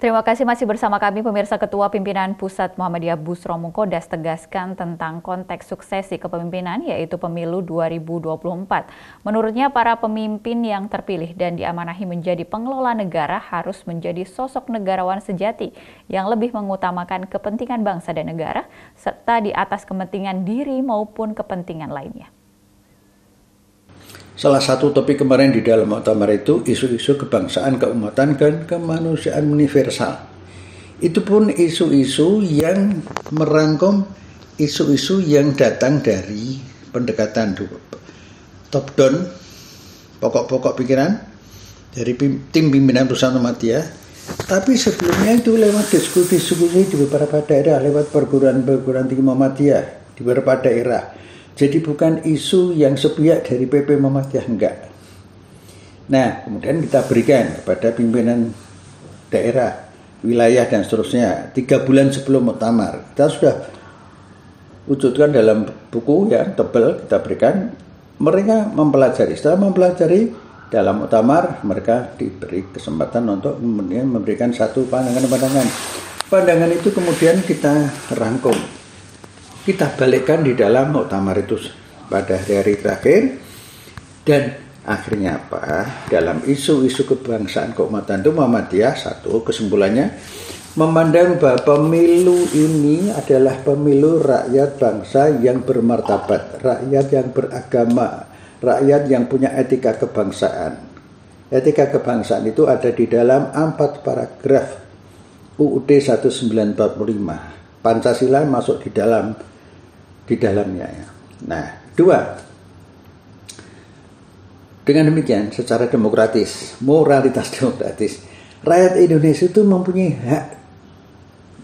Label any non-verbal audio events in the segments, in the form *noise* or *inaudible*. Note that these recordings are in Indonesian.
Terima kasih masih bersama kami pemirsa Ketua Pimpinan Pusat Muhammadiyah Busro Mukodas tegaskan tentang konteks suksesi kepemimpinan yaitu pemilu 2024. Menurutnya para pemimpin yang terpilih dan diamanahi menjadi pengelola negara harus menjadi sosok negarawan sejati yang lebih mengutamakan kepentingan bangsa dan negara serta di atas kepentingan diri maupun kepentingan lainnya. Salah satu topik kemarin di dalam muktamar itu isu-isu kebangsaan, keumatan, dan kemanusiaan universal. Itu pun isu-isu yang merangkum isu-isu yang datang dari pendekatan top down, pokok-pokok pikiran dari tim pimpinan perusahaan Muhammadiyah. Tapi sebelumnya itu lewat diskusi-diskusi di beberapa daerah, lewat perguruan-perguruan tinggi Muhammadiyah di beberapa daerah jadi bukan isu yang sepihak dari PP Muhammadiyah enggak. Nah, kemudian kita berikan kepada pimpinan daerah, wilayah dan seterusnya tiga bulan sebelum muktamar. Kita sudah wujudkan dalam buku yang tebal kita berikan mereka mempelajari. Setelah mempelajari dalam muktamar mereka diberi kesempatan untuk kemudian memberikan satu pandangan-pandangan. Pandangan itu kemudian kita rangkum kita balikkan di dalam muktamar itu pada hari terakhir. Dan akhirnya apa? Dalam isu-isu kebangsaan keumatan itu Muhammadiyah satu kesimpulannya memandang bahwa pemilu ini adalah pemilu rakyat bangsa yang bermartabat rakyat yang beragama rakyat yang punya etika kebangsaan. Etika kebangsaan itu ada di dalam empat paragraf UUD 1945 Pancasila masuk di dalam di dalamnya ya. Nah, dua. Dengan demikian secara demokratis, moralitas *laughs* demokratis, rakyat Indonesia itu mempunyai hak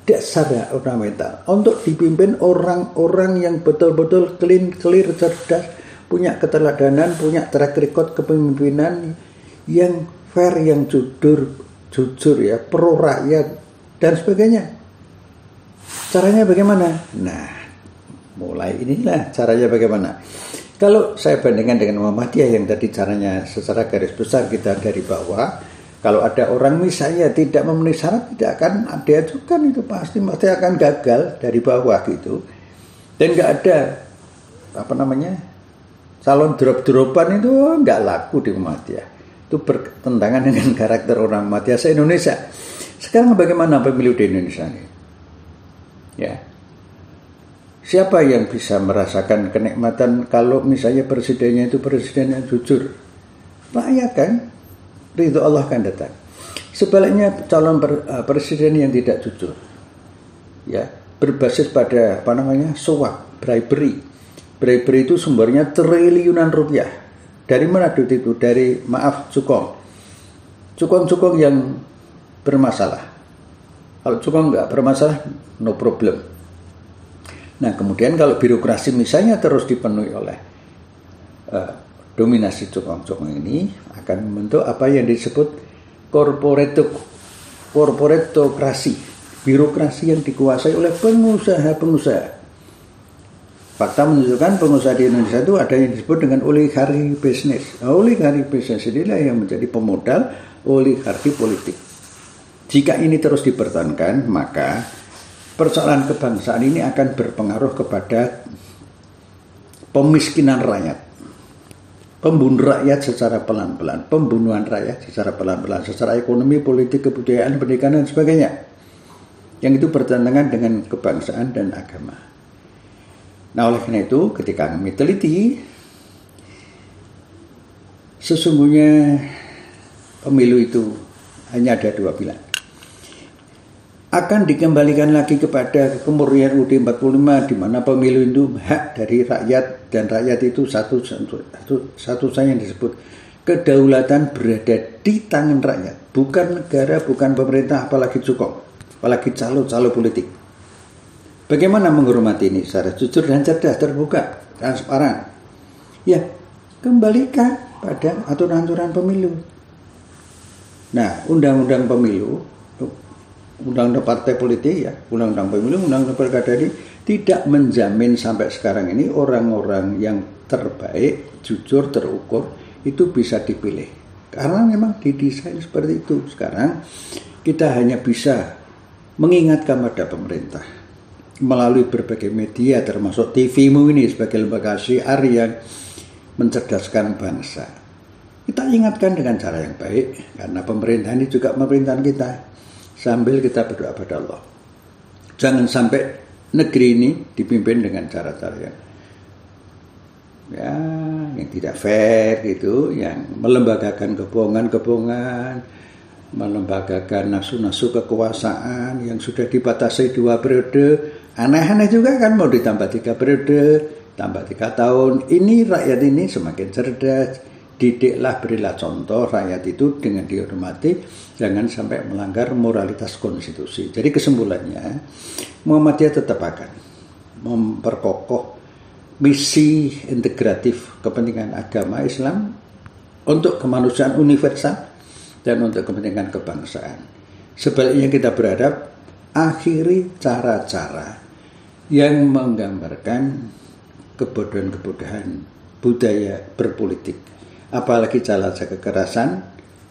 dasar ya ornamental untuk dipimpin orang-orang yang betul-betul clean, clear, cerdas, punya keteladanan, punya track record kepemimpinan yang fair, yang jujur, jujur ya, pro rakyat dan sebagainya. Caranya bagaimana? Nah, mulai inilah caranya bagaimana. Kalau saya bandingkan dengan Muhammadiyah yang tadi caranya secara garis besar kita dari bawah, kalau ada orang misalnya tidak memenuhi syarat tidak akan diajukan itu pasti pasti akan gagal dari bawah gitu. Dan nggak ada apa namanya calon drop-dropan itu nggak laku di Muhammadiyah. Itu bertentangan dengan karakter orang Muhammadiyah se Indonesia. Sekarang bagaimana pemilu di Indonesia ini? Ya, Siapa yang bisa merasakan kenikmatan kalau misalnya presidennya itu presiden yang jujur? Rakyat kan? Ridho Allah kan datang. Sebaliknya calon eh, presiden yang tidak jujur. Ya, berbasis pada apa namanya? suap, bribery. Bribery itu sumbernya triliunan rupiah. Dari mana duit itu? Dari maaf cukong. Cukong-cukong yang bermasalah. Kalau cukong nggak bermasalah, no problem Nah kemudian kalau birokrasi misalnya terus dipenuhi oleh uh, dominasi cokong-cokong ini akan membentuk apa yang disebut korporato korporatokrasi birokrasi yang dikuasai oleh pengusaha-pengusaha. Fakta menunjukkan pengusaha di Indonesia itu ada yang disebut dengan oligarki bisnis. Nah, oligarki bisnis inilah yang menjadi pemodal oligarki politik. Jika ini terus dipertahankan, maka persoalan kebangsaan ini akan berpengaruh kepada pemiskinan rakyat. Pembunuh rakyat secara pelan-pelan, pembunuhan rakyat secara pelan-pelan, secara ekonomi, politik, kebudayaan, pendidikan, dan sebagainya. Yang itu bertentangan dengan kebangsaan dan agama. Nah oleh karena itu ketika kami teliti, sesungguhnya pemilu itu hanya ada dua pilihan akan dikembalikan lagi kepada kemurnian UD 45 di mana pemilu itu hak dari rakyat dan rakyat itu satu satu satu saya yang disebut. Kedaulatan berada di tangan rakyat bukan negara bukan pemerintah apalagi cukong apalagi calo-calo politik. Bagaimana menghormati ini? Secara jujur dan cerdas terbuka transparan. Ya kembalikan pada aturan-aturan pemilu. Nah undang-undang pemilu undang-undang partai politik ya, undang-undang pemilu, undang-undang pilkada ini tidak menjamin sampai sekarang ini orang-orang yang terbaik, jujur, terukur itu bisa dipilih. Karena memang didesain seperti itu. Sekarang kita hanya bisa mengingatkan pada pemerintah melalui berbagai media termasuk TVmu ini sebagai lembaga syiar yang mencerdaskan bangsa. Kita ingatkan dengan cara yang baik karena pemerintah ini juga pemerintahan kita sambil kita berdoa pada Allah. Jangan sampai negeri ini dipimpin dengan cara-cara yang ya yang tidak fair gitu, yang melembagakan kebohongan-kebohongan, melembagakan nafsu-nafsu kekuasaan yang sudah dibatasi dua periode. Aneh-aneh juga kan mau ditambah tiga periode, tambah tiga tahun. Ini rakyat ini semakin cerdas, didiklah berilah contoh rakyat itu dengan dihormati jangan sampai melanggar moralitas konstitusi. Jadi kesimpulannya Muhammadiyah tetap akan memperkokoh misi integratif kepentingan agama Islam untuk kemanusiaan universal dan untuk kepentingan kebangsaan. Sebaliknya kita berharap akhiri cara-cara yang menggambarkan kebodohan-kebodohan budaya berpolitik. Apalagi cara kekerasan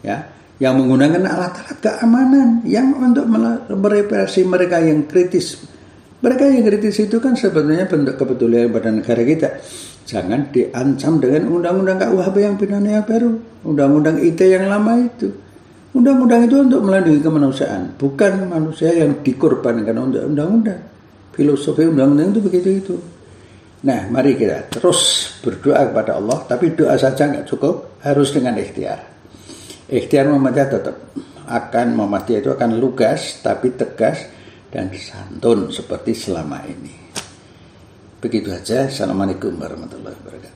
ya yang menggunakan alat-alat keamanan yang untuk merepresi mereka yang kritis. Mereka yang kritis itu kan sebenarnya bentuk kepedulian pada negara kita. Jangan diancam dengan undang-undang KUHP yang pinanya baru, undang-undang IT yang lama itu. Undang-undang itu untuk melindungi kemanusiaan, bukan manusia yang dikorbankan undang-undang. Filosofi undang-undang itu begitu itu. Nah, mari kita terus berdoa kepada Allah, tapi doa saja nggak cukup, harus dengan ikhtiar. Ikhtiar Muhammadiyah tetap akan Muhammadiyah itu akan lugas, tapi tegas dan santun seperti selama ini. Begitu saja. Assalamualaikum warahmatullahi wabarakatuh.